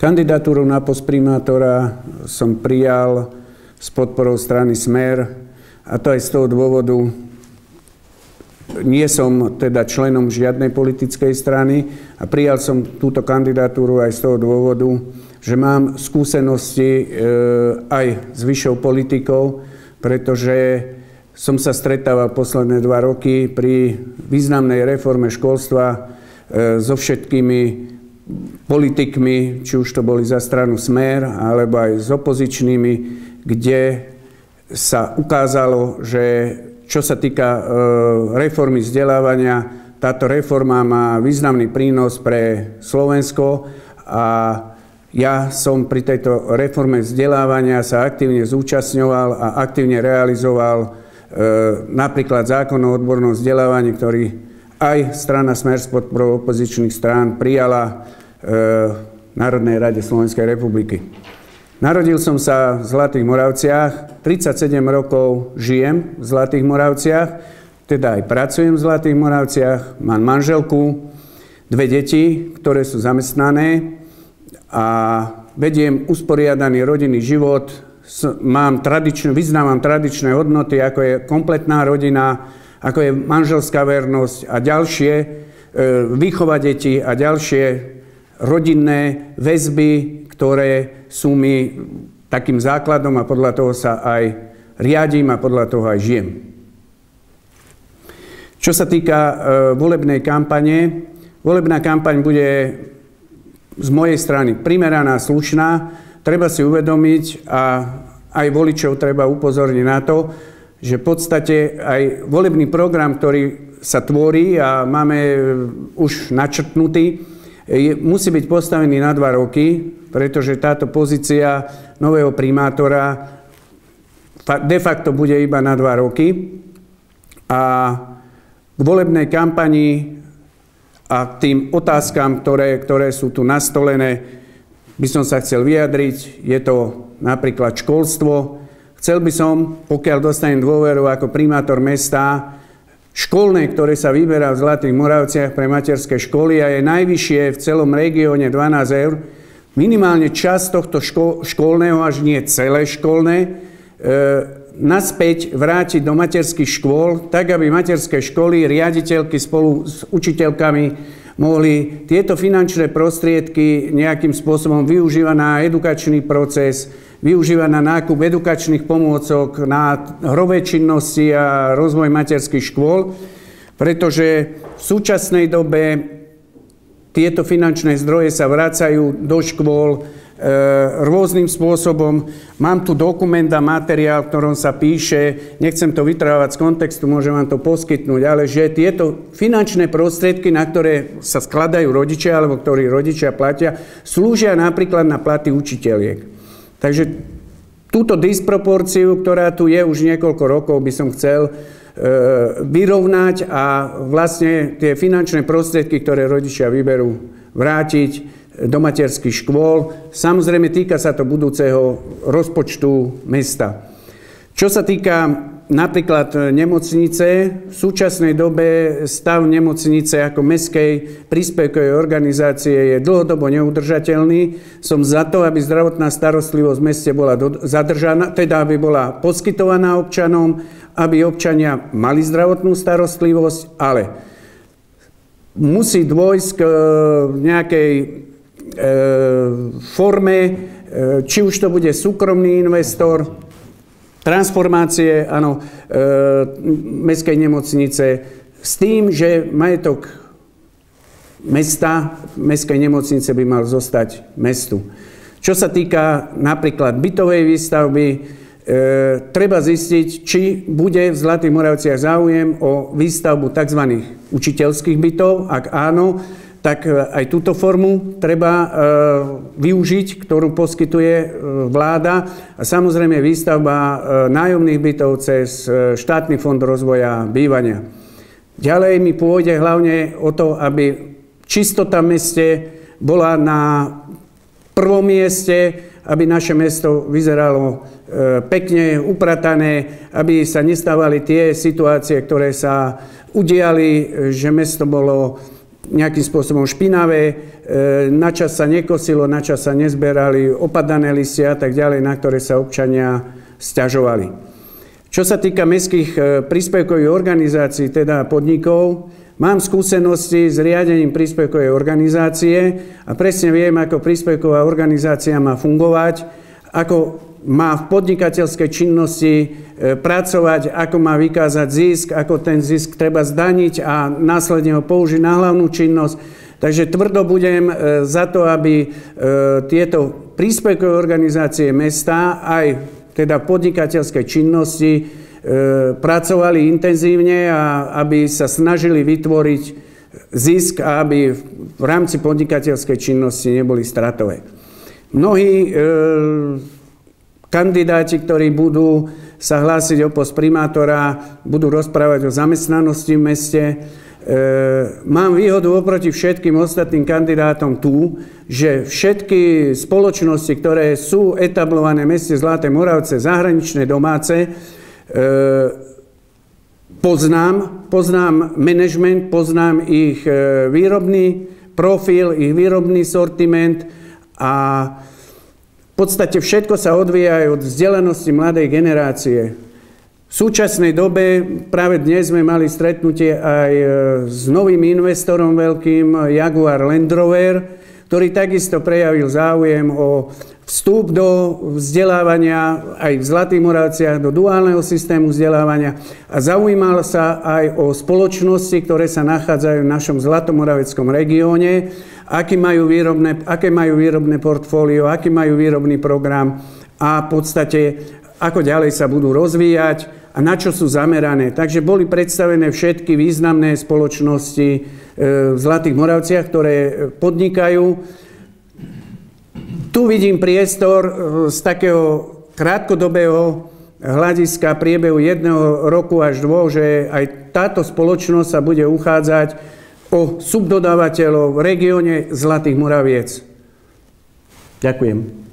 Kandidatúru na post primátora som prijal s podporou strany Smer a to aj z toho dôvodu, nie som teda členom žiadnej politickej strany a prijal som túto kandidatúru aj z toho dôvodu, že mám skúsenosti e, aj s vyššou politikou, pretože som sa stretával posledné dva roky pri významnej reforme školstva e, so všetkými politikmi, či už to boli za stranu Smer, alebo aj s opozičnými, kde sa ukázalo, že čo sa týka e, reformy vzdelávania, táto reforma má významný prínos pre Slovensko a ja som pri tejto reforme vzdelávania sa aktívne zúčastňoval a aktívne realizoval e, napríklad zákon o odbornom vzdelávaní, ktorý aj strana Smer z opozičných strán prijala Národnej rade Slovenskej republiky. Narodil som sa v Zlatých Moravciach, 37 rokov žijem v Zlatých Moravciach, teda aj pracujem v Zlatých Moravciach, mám manželku, dve deti, ktoré sú zamestnané a vediem usporiadaný rodinný život, mám tradičnú, vyznávam tradičné hodnoty, ako je kompletná rodina, ako je manželská vernosť a ďalšie, e, výchova detí a ďalšie rodinné väzby, ktoré sú mi takým základom a podľa toho sa aj riadím a podľa toho aj žijem. Čo sa týka e, volebnej kampane, volebná kampaň bude z mojej strany primeraná, slušná. Treba si uvedomiť a aj voličov treba upozorniť na to, že v podstate aj volebný program, ktorý sa tvorí a máme už načrtnutý, musí byť postavený na dva roky, pretože táto pozícia nového primátora de facto bude iba na dva roky. A k volebnej kampani a k tým otázkam, ktoré, ktoré sú tu nastolené, by som sa chcel vyjadriť. Je to napríklad školstvo. Chcel by som, pokiaľ dostanem dôveru ako primátor mesta, školné, ktoré sa vyberá v Zlatých Moravciach pre materské školy a je najvyššie v celom regióne 12 eur, minimálne čas tohto ško- školného, až nie celé školné, e, naspäť vrátiť do materských škôl, tak aby materské školy, riaditeľky spolu s učiteľkami mohli tieto finančné prostriedky nejakým spôsobom využívať na edukačný proces, využíva na nákup edukačných pomôcok, na hrové činnosti a rozvoj materských škôl, pretože v súčasnej dobe tieto finančné zdroje sa vracajú do škôl rôznym spôsobom. Mám tu dokument a materiál, v ktorom sa píše, nechcem to vytrávať z kontextu, môžem vám to poskytnúť, ale že tieto finančné prostriedky, na ktoré sa skladajú rodičia, alebo ktorí rodičia platia, slúžia napríklad na platy učiteľiek. Takže túto disproporciu, ktorá tu je už niekoľko rokov, by som chcel e, vyrovnať a vlastne tie finančné prostriedky, ktoré rodičia vyberú, vrátiť do materských škôl. Samozrejme, týka sa to budúceho rozpočtu mesta. Čo sa týka napríklad nemocnice, v súčasnej dobe stav nemocnice ako meskej príspevkovej organizácie je dlhodobo neudržateľný. Som za to, aby zdravotná starostlivosť v meste bola zadržaná, teda aby bola poskytovaná občanom, aby občania mali zdravotnú starostlivosť, ale musí dôjsť k e, nejakej forme, e, či už to bude súkromný investor, transformácie áno, e, mestskej nemocnice s tým, že majetok mesta, mestskej nemocnice by mal zostať mestu. Čo sa týka napríklad bytovej výstavby, e, treba zistiť, či bude v Zlatých Moravciach záujem o výstavbu tzv. učiteľských bytov. Ak áno, tak e, aj túto formu treba e, využiť, ktorú poskytuje e, vláda. A samozrejme výstavba nájomných bytov cez štátny fond rozvoja bývania. Ďalej mi pôjde hlavne o to, aby čistota v meste bola na prvom mieste, aby naše mesto vyzeralo pekne, upratané, aby sa nestávali tie situácie, ktoré sa udiali, že mesto bolo nejakým spôsobom špinavé, e, načas sa nekosilo, načas sa nezberali opadané listia a tak ďalej, na ktoré sa občania stiažovali. Čo sa týka mestských e, príspevkových organizácií, teda podnikov, mám skúsenosti s riadením príspevkovej organizácie a presne viem, ako príspevková organizácia má fungovať, ako má v podnikateľskej činnosti e, pracovať, ako má vykázať zisk, ako ten zisk treba zdaniť a následne ho použiť na hlavnú činnosť. Takže tvrdo budem e, za to, aby e, tieto príspevkové organizácie mesta aj teda podnikateľskej činnosti pracovali intenzívne a aby sa snažili vytvoriť zisk a aby v rámci podnikateľskej činnosti neboli stratové. Mnohí kandidáti, ktorí budú sa hlásiť o post primátora, budú rozprávať o zamestnanosti v meste. E, mám výhodu oproti všetkým ostatným kandidátom tu, že všetky spoločnosti, ktoré sú etablované v meste Zlaté Moravce, zahraničné, domáce, e, poznám, poznám management, poznám ich e, výrobný profil, ich výrobný sortiment a podstate všetko sa odvíja aj od vzdelanosti mladej generácie. V súčasnej dobe, práve dnes sme mali stretnutie aj e, s novým investorom veľkým, Jaguar Land Rover, ktorý takisto prejavil záujem o vstup do vzdelávania aj v Zlatých Moravciach, do duálneho systému vzdelávania a zaujímal sa aj o spoločnosti, ktoré sa nachádzajú v našom Zlatomoraveckom regióne aký majú výrobné, aké majú výrobné portfólio, aký majú výrobný program a v podstate ako ďalej sa budú rozvíjať a na čo sú zamerané. Takže boli predstavené všetky významné spoločnosti e, v Zlatých Moravciach, ktoré podnikajú. Tu vidím priestor e, z takého krátkodobého hľadiska priebehu jedného roku až dvoch, že aj táto spoločnosť sa bude uchádzať o subdodávateľov v regióne Zlatých Moraviec. Ďakujem.